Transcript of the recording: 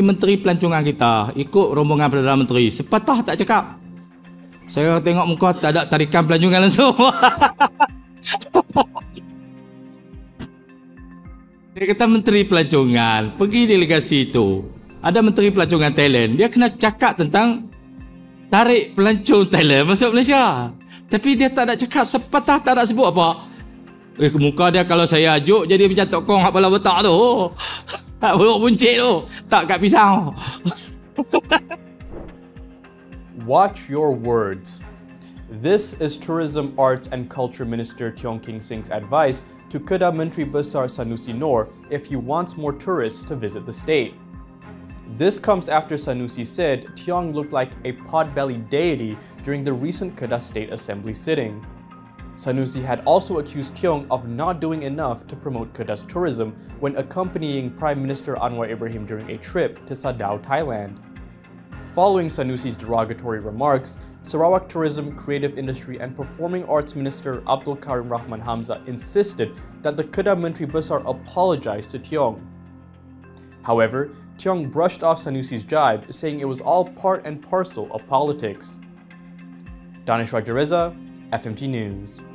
Menteri Pelancongan kita ikut rombongan Perdana Menteri. Sepatah tak cakap. Saya tengok muka tak ada tarikan pelancongan langsung. Dia kata Menteri Pelancongan pergi delegasi itu. Ada Menteri Pelancongan Thailand. Dia kena cakap tentang tarik pelancong Thailand masuk Malaysia. Tapi dia tak nak cakap sepatah tak nak sebut apa. Eh, muka dia kalau saya ajuk jadi macam tokong apa lah betak tu. Tak buncit tu. Tak kat. Watch your words. This is Tourism, Arts and Culture Minister Tiong King Sing's advice to Kedah Menteri Besar Sanusi Nor if he wants more tourists to visit the state. This comes after Sanusi said Tiong looked like a pot-bellied deity during the recent Kedah State Assembly sitting. Sanusi had also accused Tiong of not doing enough to promote Kedah's tourism when accompanying Prime Minister Anwar Ibrahim during a trip to Sadao, Thailand. Following Sanusi's derogatory remarks, Sarawak Tourism, Creative Industry and Performing Arts Minister Abdul Karim Rahman Hamzah insisted that the Kedah Menteri Besar apologize to Tiong. However, Tiong brushed off Sanusi's jibe, saying it was all part and parcel of politics. Danish Rajareza, FMT News.